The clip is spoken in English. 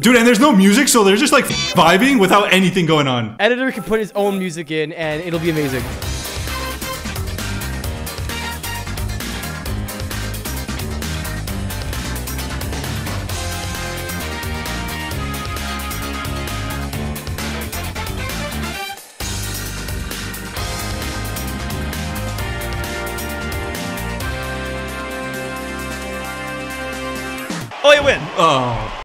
Dude, and there's no music, so they're just like vibing without anything going on. Editor can put his own music in and it'll be amazing. Oh, you win. Oh.